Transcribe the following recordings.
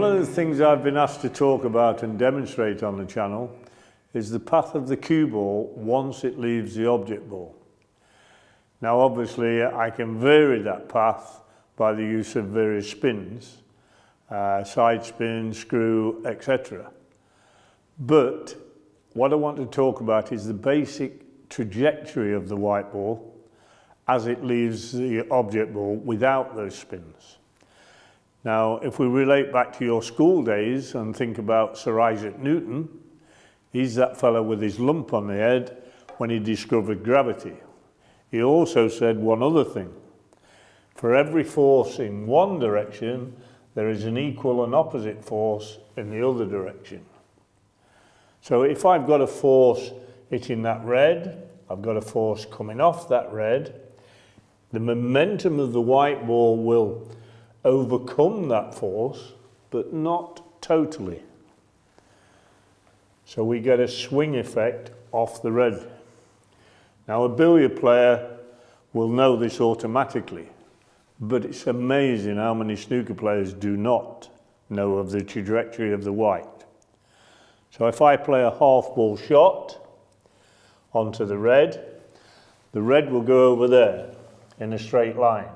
One of the things I've been asked to talk about and demonstrate on the channel is the path of the cue ball once it leaves the object ball. Now obviously I can vary that path by the use of various spins, uh, side spin, screw, etc. But what I want to talk about is the basic trajectory of the white ball as it leaves the object ball without those spins. Now, if we relate back to your school days and think about Sir Isaac Newton, he's that fellow with his lump on the head when he discovered gravity. He also said one other thing. For every force in one direction, there is an equal and opposite force in the other direction. So if I've got a force hitting that red, I've got a force coming off that red, the momentum of the white ball will overcome that force, but not totally. So we get a swing effect off the red. Now a billiard player will know this automatically, but it's amazing how many snooker players do not know of the trajectory of the white. So if I play a half ball shot onto the red, the red will go over there in a straight line.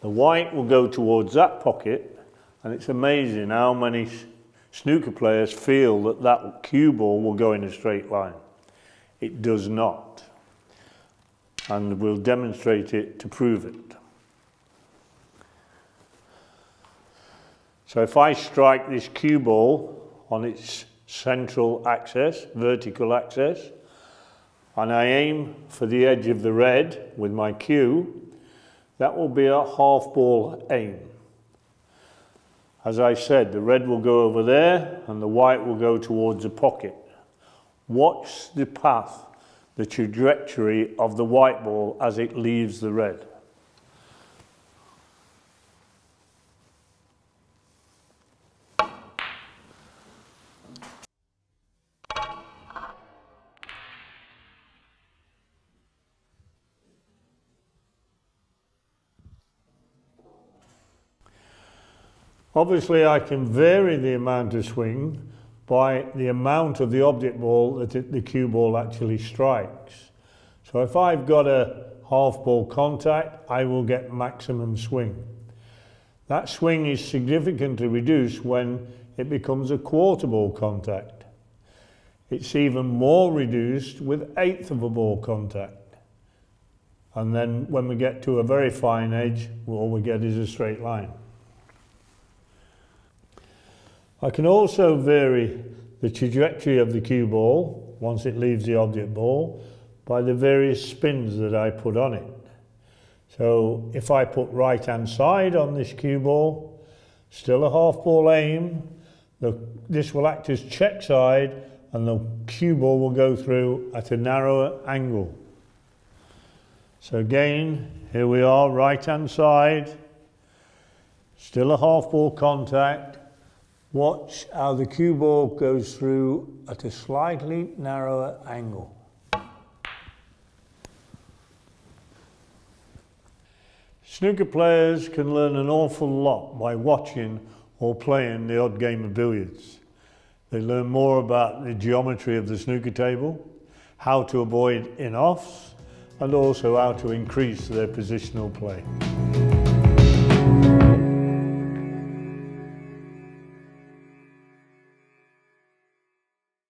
The white will go towards that pocket, and it's amazing how many snooker players feel that that cue ball will go in a straight line. It does not. And we'll demonstrate it to prove it. So if I strike this cue ball on its central axis, vertical axis, and I aim for the edge of the red with my cue, that will be a half ball aim. As I said, the red will go over there and the white will go towards the pocket. Watch the path, the trajectory of the white ball as it leaves the red. Obviously I can vary the amount of swing by the amount of the object ball that it, the cue ball actually strikes. So if I've got a half ball contact, I will get maximum swing. That swing is significantly reduced when it becomes a quarter ball contact. It's even more reduced with eighth of a ball contact. And then when we get to a very fine edge, all we get is a straight line. I can also vary the trajectory of the cue ball once it leaves the object ball by the various spins that I put on it. So if I put right hand side on this cue ball, still a half ball aim, the, this will act as check side and the cue ball will go through at a narrower angle. So again, here we are, right hand side, still a half ball contact, Watch how the cue ball goes through at a slightly narrower angle. Snooker players can learn an awful lot by watching or playing the odd game of billiards. They learn more about the geometry of the snooker table, how to avoid in-offs, and also how to increase their positional play.